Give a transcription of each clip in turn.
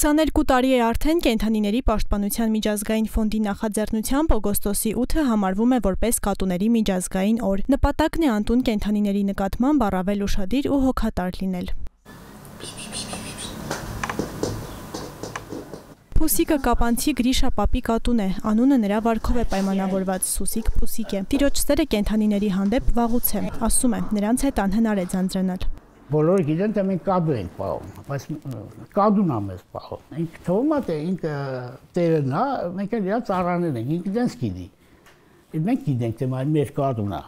22 տարի է արդեն կենթանիների պաշտպանության միջազգային ֆոնդի նախաձեռնությամբ օգոստոսի 8-ը համարվում է որպես կատուների միջազգային օր։ Նպատակն է անտուն կենթանիների նկատմամբ առավել ուշադիր ու հոգատար լինել։ Փուսիկը կապանցի Գրիշա Պապի կատուն է։ Անունը նրա վարքով է պայմանավորված Սուսիկ Փուսիկ է։ Տիրոջ սերը կենթանիների հանդեպ վաղուց է։ Ասում է, նրանց հետ անհնար է ձանձրանալ։ Բոլորը գիտեն, թե մենք կադու ենք պահում, բայց կադուն ա մեզ պահում։ Ինք թվում է, թե ինքը տերն է, մենք էլ իր ծառաներ ենք, ինքը դենս գիտի։ Իսկ մենք գիտենք, թե մեր կադուն է։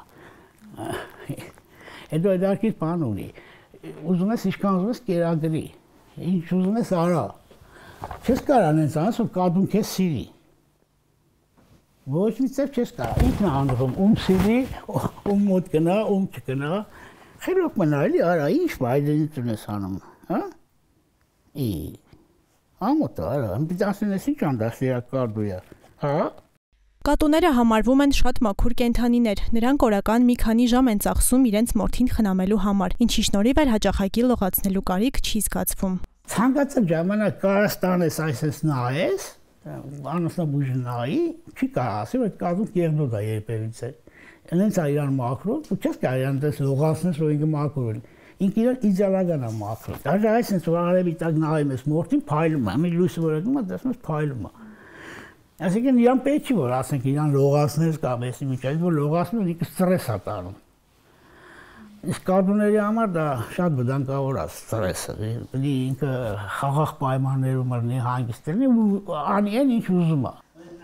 Հետո այդ արկից բան ունի։ Ուզում ես ինչքան ուզում ես կերադրի։ Ինչ ուզում ես արա Չես կարող անենց անես, որ կադուն քեզ սիրի։ Ոչ մի ծեր չես կարող։ Ինքն է անդրում, ում սիրի, ում մոտ գնա, ում չգնա։ Խելոք մնա էլի, արա, ինչ բայդենություն ես անում, հա? Ի։ Ամոթ արա, ինձ ասեն ես ինչ անդասիրա կադուя, հա? Կատուները համարվում են շատ մաքուր կենթանիներ։ Նրանք օրական մի քանի ժամ են ծախսում իրենց մորթին խնամելու համար, ինչի շնորհիվ էլ հաճախակի լողացնելու կարիք չի զգացվում ցանկացած ժամանակ կարաս տանես այսպես նայես, անասնաբույժը նայի, չի կարող ասել, որ կազում կերնոդ է երբևից Այնց է իրան մաքրում, ու չես իրան դες լողացնես, որ ինքը մաքրում Ինքը իրան իդեալական է մաքրում։ Դաժե այսպես որ արևի տակ նայում ես մորտին, փայլում է, մի լույսը որ եկնում է, տեսնում ես փայլում է։ Այսինքն իրան պետք չի որ ասենք իրան լողացնես կամ էսի միջայց, որ լողացնում ինքը ստրես է տանում Իսկ կատուների համար դա շատ վտանգավոր է ստրեսը։ Պետք է ինքը խաղաղ պայմաններում լինի, հանգիստ լինի ու անի այն ինչ ուզում է։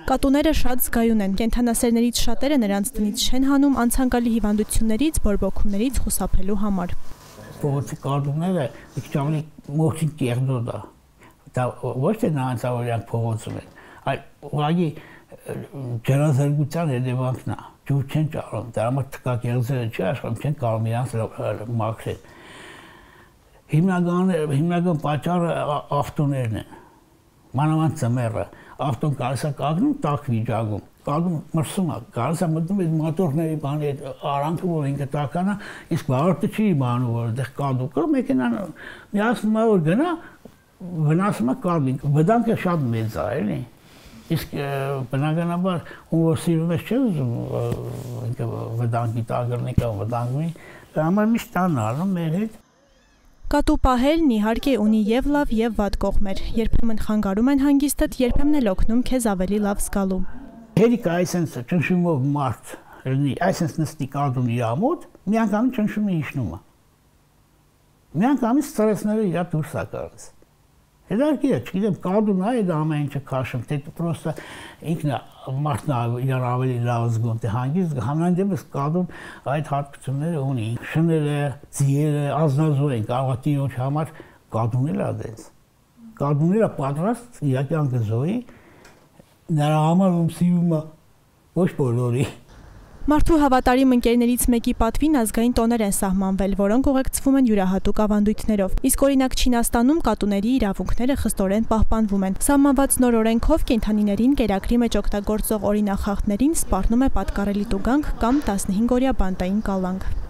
Կատուները շատ զգայուն են։ Կենթանասերներից շատերը նրանց տնից չեն հանում անցանկալի հիվանդություններից, բորբոքումներից խուսափելու համար։ Փողոցի կատուները ավելի մոքրին կերնոտ է։ Դա ոչ թե նրանց իրանք փողոցում են, այլ ուղղակի ջրազրկության հետևանքն է ջուր չեն ճարում, դրա համար թկակեղձերը չի աշխատում, չեն կարող իրանց մաքրել։ Հիմնական հիմնական պատճառը ավտոներն են։ Մանավանդ ծմերը, ավտոն կարս է կանգնում տաք վիճակում, կանգնում մրսում է, կարս է մտնում այդ մոտորների բանի այդ արանքը, որ ինքը տականա, իսկ վարորդը չի իմանում, որ այդտեղ կադու կա, մեքենան միացնում է որ գնա, վնասում է կադին, վտանգը շատ մեծ է, էլի։ Իսկ բնականաբար ում որ սիրում ես չէ ուզում ինքը վտանգի տագրնի կամ վտանգի, դա համար միշտ տանալու մեր հետ Կատու պահելն իհարկե ունի եւ լավ եւ վատ կողմեր։ Երբեմն խանգարում են հանգիստդ, երբեմն էլ օգնում քեզ ավելի լավ զգալու։ Հերիք այսենց ճնշումով մարդ լինի, այսենց նստի կատուն իր մոտ, մի անգամ ճնշումը իջնում է։ Մի անգամ ստրեսները իր դուրս է գալիս։ Իհարկե, չգիտեմ, կադուն է դա ամեն ինչը քաշում, թե պրոստը ինքն մարդն իրար ավելի լավ զգում, թե հանգիստ համայն դեպս կադուն այդ հատկությունները ունի։ Շները, ձիերը, ազնազու են, կարող է տիրոջ համար կադունել ադես։ Կադուները պատրաստ իրական գզոյի նրա համար ում սիրում է ոչ բոլորի Մարդու հավատարիմ ընկերներից մեկի պատվին ազգային տոներ են սահմանվել, որոնք ուղեկցվում են յուրահատուկ ավանդույթներով։ Իսկ օրինակ Չինաստանում կատուների իրավունքները խստորեն պահպանվում են։ Սահմանված նոր օրենքով կենթանիներին կերակրի մեջ օգտագործող օրինախախտներին սպառնում է պատկառելի տուգանք կամ 15 օրյա բանտային կալանք։